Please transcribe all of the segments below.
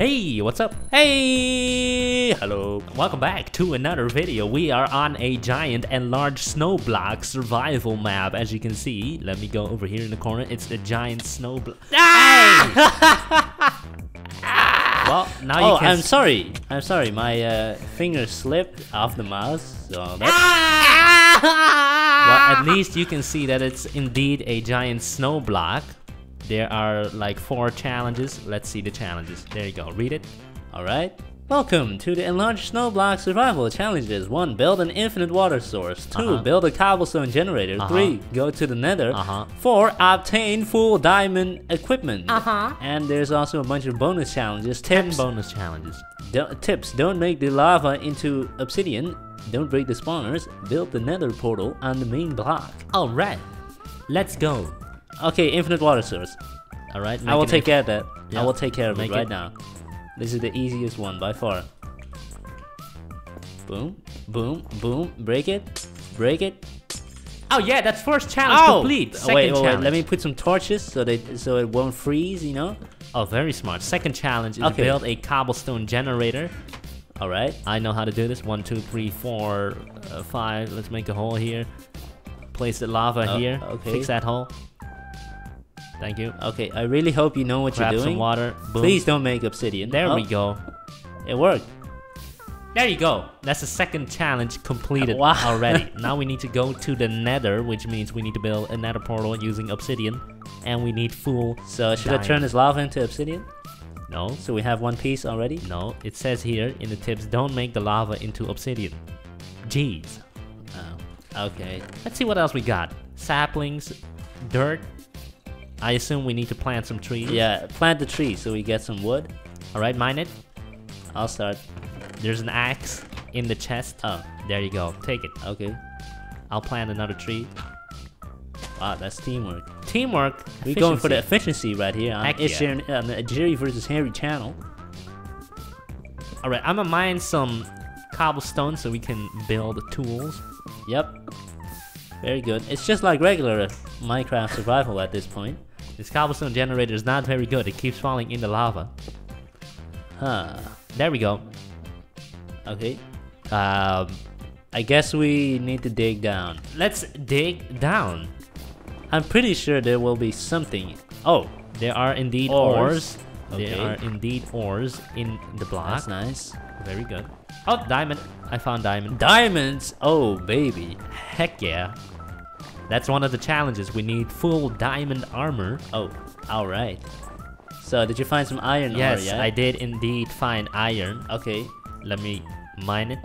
Hey, what's up? Hey, hello. Welcome back to another video. We are on a giant and large snow block survival map. As you can see, let me go over here in the corner. It's a giant snow block. Ah! well, now oh, you can. I'm sorry. I'm sorry. My uh, finger slipped off the mouse. So that's. Well, at least you can see that it's indeed a giant snow block. There are like four challenges. Let's see the challenges. There you go. Read it. All right. Welcome to the enlarged snow block survival challenges. One, build an infinite water source. 2 Uh-huh. build a cobblestone generator. Uh-huh. Three, go to the Nether. Uh-huh. Four, obtain full diamond equipment. Uh-huh. And there's also a bunch of bonus challenges. Ten Tips. bonus challenges. Don't, tips: Don't make the lava into obsidian. Don't break the spawners. Build the Nether portal on the main block. All right. Let's go. Okay, infinite water source. All right. I will take care of that. Yeah. I will take care of Make it right it. now. This is the easiest one by far. Boom, boom, boom. Break it, break it. Oh yeah, that's first challenge Ow! complete. Oh, Second wait, wait, wait. Let me put some torches so they so it won't freeze. You know. Oh, very smart. Second challenge is Okay. build a cobblestone generator. All right. I know how to do this. One, two, three, four, uh, five. Let's make a hole here. Place the lava Oh, here. okay. Fix that hole. Thank you. Okay. I really hope you know what Grab you're doing. some water. Boom. Please don't make obsidian. There Oh, we go. It worked. There you go. That's the second challenge completed Wow. already. now we need to go to the nether, which means we need to build a nether portal using obsidian. And we need full. So should I turn this lava into obsidian? No, So we have one piece already. no. It says here in the tips don't make the lava into obsidian. Jeez. Oh. Okay. Let's see what else we got. Saplings, dirt. I assume we need to plant some trees. Yeah. Plant the tree so we get some wood. All right, mine it. I'll start. There's an axe in the chest. Oh. There you go. Take it. Okay. I'll plant another tree. Wow, that's teamwork. Teamwork. We're going for the efficiency. right here on, Heck Ish yeah. on uh, the Jerry versus Harry channel. All right, I'm gonna mine some cobblestone so we can build tools. Yep. Very good. It's just like regular Minecraft survival at this point. This cobblestone generator is not very good. It keeps falling in the lava. Huh. There we go. Okay. Um, I guess we need to dig down. Let's dig down. I'm pretty sure there will be something. Oh, There are indeed Ores. ores. Okay. There are indeed ores in the block. that's nice. Very good. Oh, diamond. I found diamond. Diamonds. Oh, baby. Heck yeah. That's one of the challenges. We need full diamond armor. Oh, all right. So, did you find some iron yes, ore yet? I did indeed find iron. Okay, Let me mine it.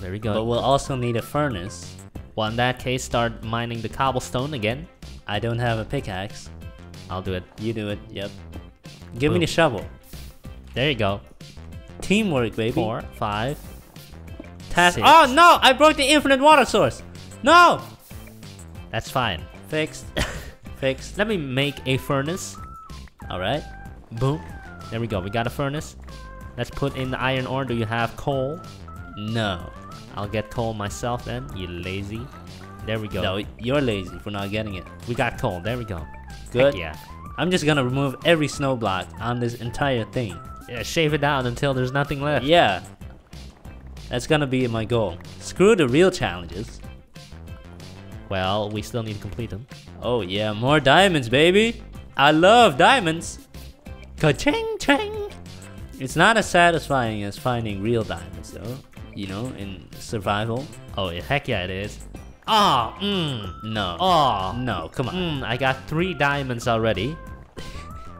There we go. but we'll also need a furnace. well, in that case, start mining the cobblestone again. I don't have a pickaxe. I'll do it. You do it. Yep. Give me the shovel. There you go. Teamwork, baby. Four, five. Task. six. Oh no! I broke the infinite water source. No. That's fine. Fixed. Fixed. Let me make a furnace. All right. Boom. There we go. We got a furnace. Let's put in the iron ore. Do you have coal? No. I'll get coal myself then. You lazy. There we go. No, you're lazy for not getting it. We got coal. There we go. Good. Heck yeah. I'm just gonna remove every snow block on this entire thing. Yeah, shave it down until there's nothing left. Yeah. That's gonna be my goal. Screw the real challenges. Well, we still need to complete them. Oh yeah, more diamonds, baby. I love diamonds. Ka-ching, ching. It's not as satisfying as finding real diamonds, though. You know, in survival. Oh, yeah, heck yeah, it is. Ah, mmm. No. Oh, No, come on. Mm, I got three diamonds already.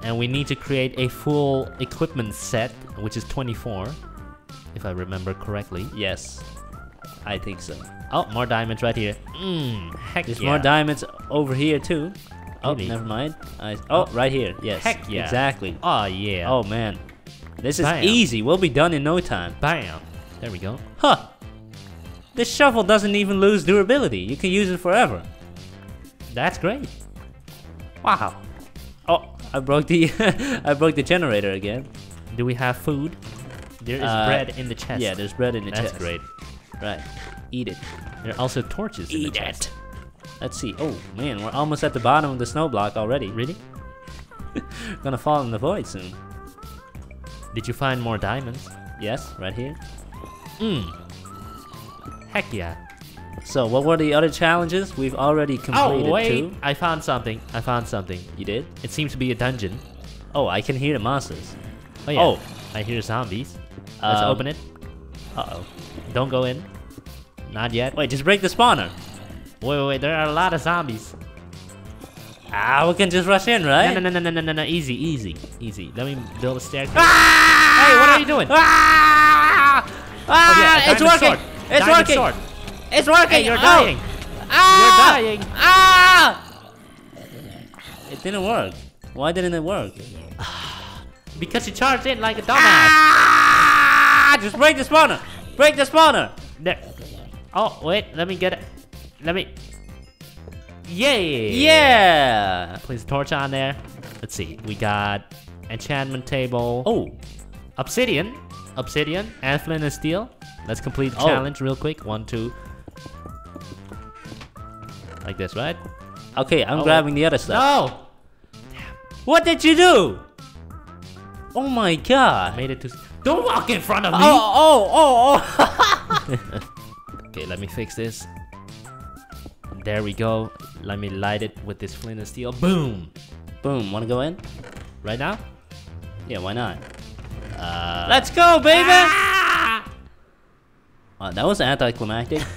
And we need to create a full equipment set, which is 24, if I remember correctly. Yes. I think so. Oh, more diamonds right here. Mmm, heck There's yeah. more diamonds over here too. Oh, Maybe. never mind. I, oh, right here. Yes. Heck yeah. Exactly. Oh, yeah. Oh man, this is Bam. easy. We'll be done in no time. bam. There we go. Huh. This shovel doesn't even lose durability. You can use it forever. That's great. Wow. Oh, I broke the I broke the generator again. Do we have food? There is Uh, bread in the chest. Yeah, there's bread in the That's chest. That's great. Right. Eat it. There are also torches in the Eat chest. it. Let's see. Oh man, we're almost at the bottom of the snow block already. Really? Gonna fall in the void soon. Did you find more diamonds? Yes, right here. Hmm. Heck yeah. So what were the other challenges? We've already completed Oh wait, two. I found something. I found something. You did? It seems to be a dungeon. Oh, I can hear the monsters. Oh yeah. Oh. I hear zombies. Let's Um, open it. Uh-oh. Don't go in. Not yet. Wait, just break the spawner. Wait, wait, wait. There are a lot of zombies. Ah, we can just rush in, right? No, no, no, no, no, no, no. Easy, easy, easy. Let me build a staircase. Ah! Hey, what are you doing? Ah! Oh, Ah, yeah, it's working. sword. It's Diamond working. sword. It's working. Hey, you're Oh. dying. Ah! You're dying. Ah! It didn't work. Why didn't it work? Because you charged in like a dumbass. Ah! Just break the spawner. Break the spawner. There. Oh, wait. Let me get it. Let me. Yay. Yeah. Place a torch on there. Let's see. We got enchantment table. Oh. Obsidian. Obsidian. And flint and steel. Let's complete the Oh. challenge real quick. One, two. Like this, right? Okay, I'm Oh, grabbing the other stuff. No! What did you do? Oh my I god. made it to. Don't walk in front of me! Oh, oh, oh, oh. Okay, let me fix this. There we go. Let me light it with this flint and steel. Boom! Boom, wanna go in? Right now? Yeah, why not? Uh, Let's go, baby! Ah! That was anticlimactic.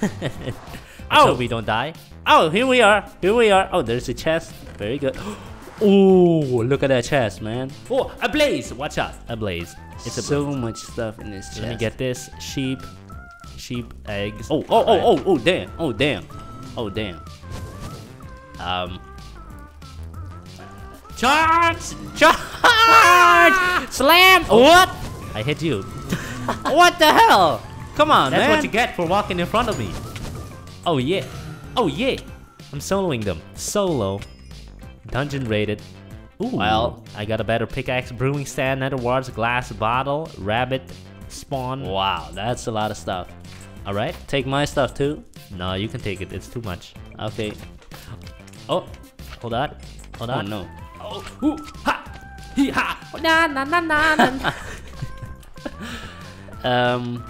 Oh. hope we don't die. oh, here we are. Here we are. Oh, there's a chest. Very good. Oh, look at that chest, man. Oh, a blaze! Watch out, a blaze. It's a so much stuff in this chest. Let me get this sheep, sheep eggs. Oh, oh, oh, oh, oh, damn. Oh, damn. Oh, damn. Um. Charge! Charge! Slam! What? I hit you. What the hell? Come on, That's man. what you get for walking in front of me. Oh yeah. Oh yeah. I'm soloing them. Solo. Dungeon rated. Ooh. Well. I got a better pickaxe, brewing stand, nether warts, glass bottle, rabbit, spawn. Wow, that's a lot of stuff. Alright. Take my stuff too. No, you can take it. It's too much. Okay. Oh. Hold on. Hold Oh on. no. Oh. Ooh. Ha. Hee ha. Na na na na na. Um.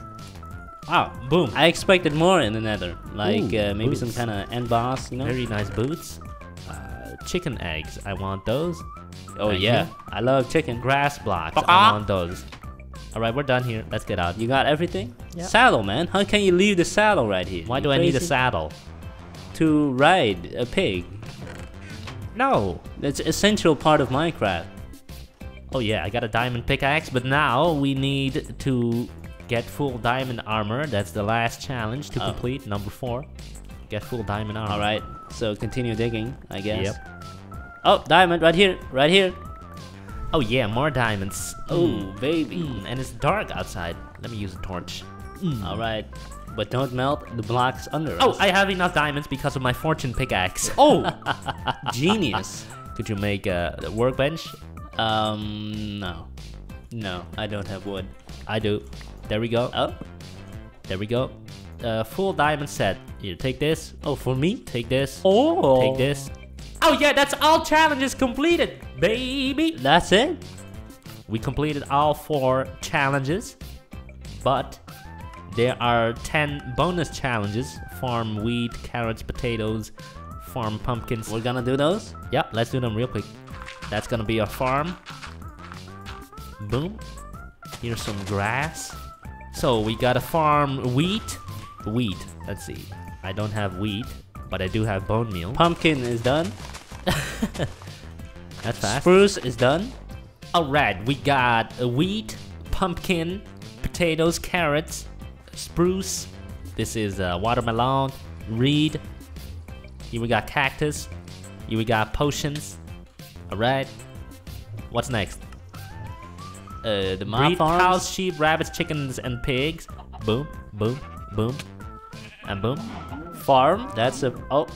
Wow. Boom. I expected more in the Nether, like Ooh, uh, maybe some kind of end boss, you know? Very nice boots. Chicken eggs. I want those. oh Thank yeah, you. I love chicken. Grass blocks. I want those. All right, we're done here. Let's get out. You got everything? Yeah. Saddle, man. How can you leave the saddle right here? Why do I need a saddle? To ride a pig. No. That's essential part of Minecraft. Oh yeah, I got a diamond pickaxe, but now we need to get full diamond armor. That's the last challenge to Oh. complete. Number four. Get full diamond armor. All right. So continue digging, I guess. Yep. Oh, diamond right here, right here. Oh yeah, more diamonds. Oh, baby. Mm, and it's dark outside. Let me use a torch. Mm. All right, but don't melt the blocks under Oh, us. I have enough diamonds because of my fortune pickaxe. oh, genius. Could you make a workbench? Um, no, no, I don't have wood. I do. There we go. Oh, There we go. Uh, full diamond set. Here, take this. oh, for me? Take this. Oh, Take this. Oh yeah, that's all challenges completed, baby. That's it. We completed all four challenges, but there are 10 bonus challenges. Farm wheat, carrots, potatoes, farm pumpkins. We're gonna do those. Yep, let's do them real quick. That's gonna be a farm. Boom. Here's some grass. So we gotta farm wheat. Wheat. Let's see. I don't have wheat, but I do have bone meal. Pumpkin is done. That's fast. Spruce is done. Alright, we got wheat, pumpkin, potatoes, carrots, spruce. This is uh, watermelon, reed. Here we got cactus. Here we got potions. Alright. What's next? Uh, the mob Breed farms. cows, sheep, rabbits, chickens, and pigs. Boom, boom, boom, and boom. farm. That's a oh.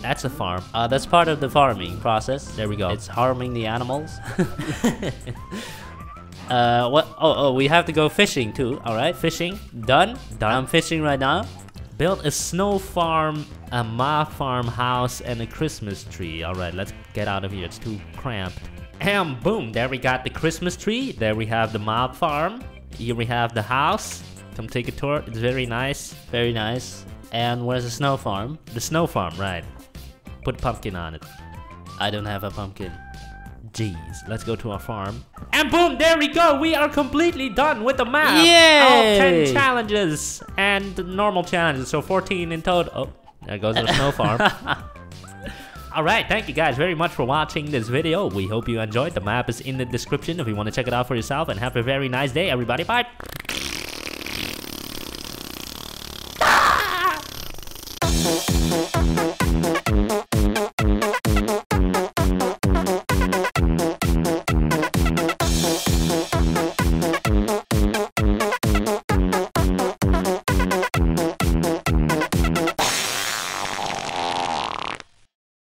That's a farm. Uh, that's part of the farming process. There we go. It's harming the animals. uh, what? Oh, oh, we have to go fishing too. All right, Fishing. done. Done. I'm fishing right now. Build a snow farm, a mob farm house, and a Christmas tree. Alright, let's get out of here. It's too cramped. And boom, there we got the Christmas tree. There we have the mob farm. Here we have the house. Come take a tour. It's very nice. Very nice. And where's the snow farm? The snow farm, right. Put pumpkin on it. I don't have a pumpkin. Jeez, let's go to our farm. And boom, there we go. We are completely done with the map. Yay! All 10 challenges and normal challenges. So 14 in total. Oh, there goes the snow farm. Alright, thank you guys very much for watching this video. We hope you enjoyed. The map is in the description if you want to check it out for yourself. And have a very nice day, everybody. Bye.